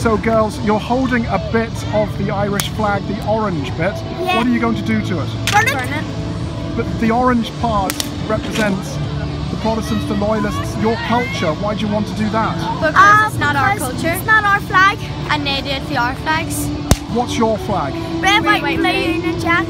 So girls, you're holding a bit of the Irish flag, the orange bit. Yeah. What are you going to do to it? Burn it. But the orange part represents the Protestants, the Loyalists, your culture. Why do you want to do that? Because Uh, it's ah, not our culture. It's not our flag. And they did the our flags. What's your flag? Red, white, blue, and Jack.